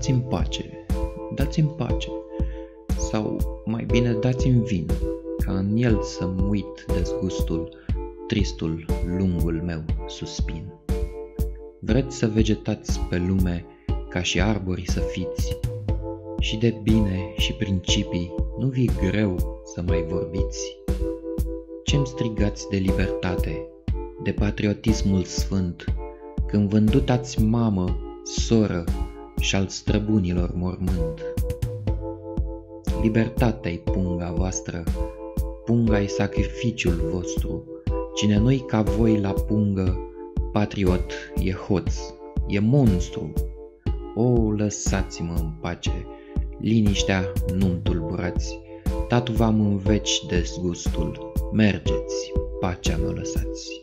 Dați-mi pace, dați-mi pace, sau mai bine dați-mi vin, ca în el să-mi uit dezgustul, tristul, lungul meu suspin. Vreți să vegetați pe lume ca și arbori să fiți, și de bine și principii nu vi greu să mai vorbiți. Ce-mi strigați de libertate, de patriotismul sfânt, când vândutați mamă, soră și al străbunilor mormânt. Libertatea-i punga voastră, punga-i sacrificiul vostru, cine nu-i ca voi la pungă, patriot e hoț, e monstru. O, lăsați-mă în pace, liniștea nu-mi tulburați, tatu v-am în veci dezgustul, mergeți, pacea mă lăsați.